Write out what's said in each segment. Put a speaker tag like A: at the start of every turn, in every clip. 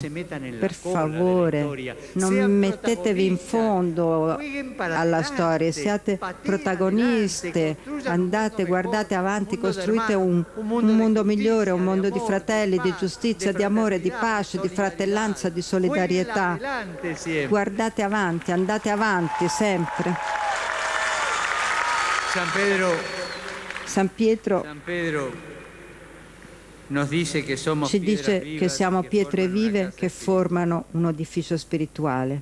A: Per favore, non mettetevi in fondo alla storia, siate protagoniste, andate, guardate avanti, costruite un, un, mondo migliore, un mondo di fratelli, di giustizia, di amore, di pace, di fratellanza, di solidarietà. Guardate avanti, andate avanti sempre.
B: San
A: Pietro ci dice che siamo pietre vive che formano un edificio spirituale.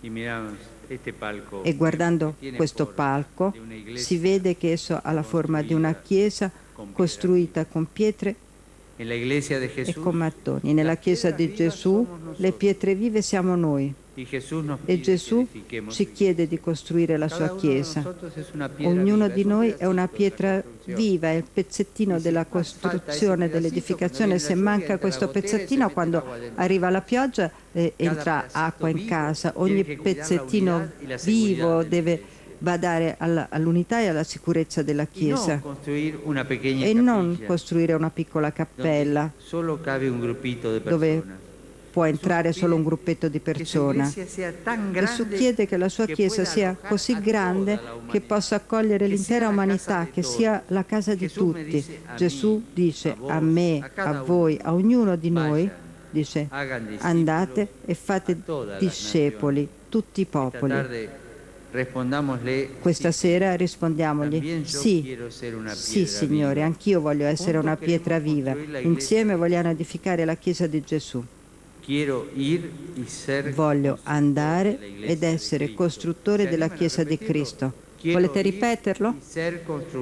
A: E guardando questo palco si vede che esso ha la forma di una chiesa costruita con pietre e con mattoni. Nella chiesa di Gesù le pietre vive siamo noi. E Gesù ci chiede di costruire la sua Chiesa. Ognuno di noi è una pietra viva, è il pezzettino della costruzione, dell'edificazione. Se manca questo pezzettino, quando arriva la pioggia eh, entra acqua in casa. Ogni pezzettino vivo deve badare all'unità e alla sicurezza della Chiesa. e non costruire una piccola cappella. dove può entrare solo un gruppetto di persone. Gesù chiede che la sua Chiesa sia così grande che possa accogliere l'intera umanità, che sia la casa di tutti. Gesù dice a me, a voi, a ognuno di noi, dice andate e fate discepoli, tutti i popoli. Questa sera rispondiamogli, sì, sì Signore, anch'io voglio essere una pietra viva. Insieme vogliamo edificare la Chiesa di Gesù. Voglio andare ed essere costruttore della Chiesa di Cristo. Volete ripeterlo?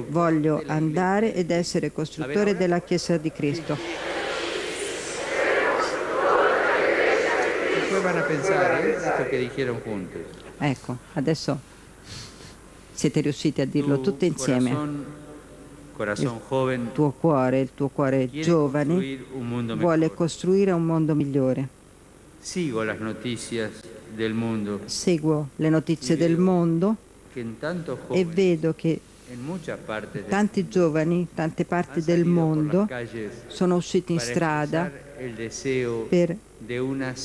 A: Voglio andare ed essere costruttore della Chiesa di Cristo.
B: Poi vanno a pensare esto che dijeron juntos.
A: Ecco, adesso siete riusciti a dirlo tutti insieme il tuo cuore, il tuo cuore giovane, vuole costruire un mondo migliore.
B: Seguo le notizie del mondo.
A: Seguo le notizie del mondo e vedo che tanti giovani, tante parti del mondo sono usciti in strada per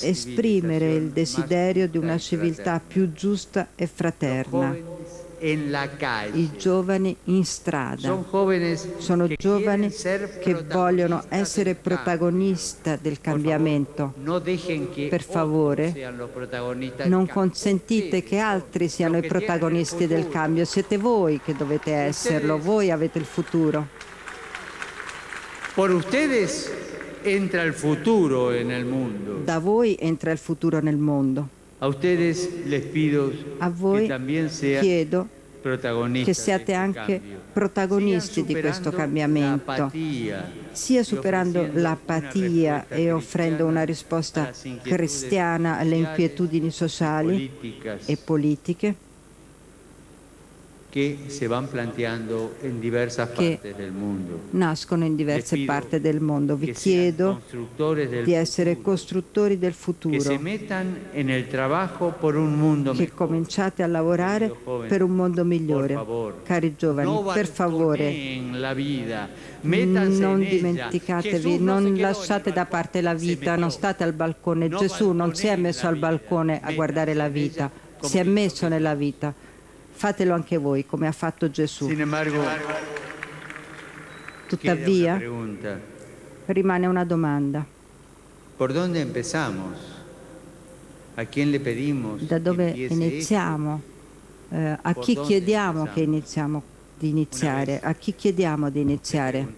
A: esprimere il desiderio di una civiltà più giusta e fraterna i giovani in strada. Sono giovani che vogliono essere protagonisti del cambiamento. Per favore, non consentite che altri siano i protagonisti del cambio. Siete voi che dovete esserlo, voi avete il futuro. Da voi entra il futuro nel mondo.
B: A ustedes les pido
A: a voi chiedo che siate anche protagonisti di questo cambiamento, sia superando l'apatia e offrendo una risposta cristiana alle inquietudini sociali e politiche,
B: che si van planteando in diverse parti del mondo.
A: Nascono in diverse parti del mondo. Vi chiedo di essere costruttori del futuro. Che cominciate a lavorare per un mondo migliore. Cari giovani, per favore, non dimenticatevi, non lasciate da parte la vita, non state al balcone. Gesù non si è messo al balcone a guardare la vita, si è messo nella vita Fatelo anche voi, come ha fatto Gesù. Tuttavia, rimane una domanda. Da dove iniziamo? Eh, a chi chiediamo che iniziamo di iniziare? A chi chiediamo di iniziare?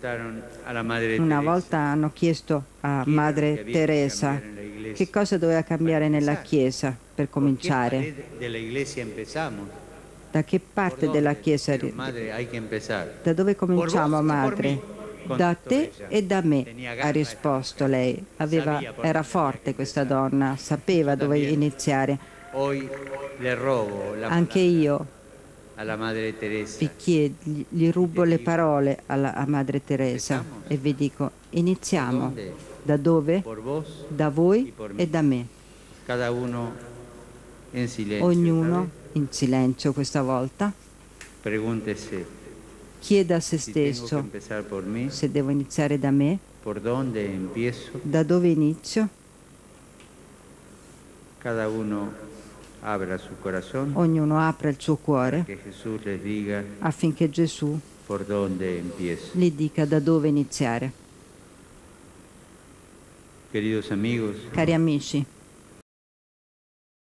A: Una volta hanno chiesto a Madre Teresa che cosa doveva cambiare nella Chiesa per cominciare. Da che parte della Chiesa? Da dove cominciamo, madre? Da te e da me, ha risposto lei. Aveva, era forte questa donna, sapeva dove iniziare. Anche io vi chiedo, gli rubo le parole alla, a Madre Teresa e vi dico, iniziamo. Da dove? Da voi e da me. Ognuno in silenzio questa volta. Chieda a se stesso se devo iniziare da me Da dove inizio?
B: Corazón
A: Ognuno apre il suo cuore
B: diga
A: affinché Gesù gli dica da dove iniziare.
B: Amigos,
A: Cari amici,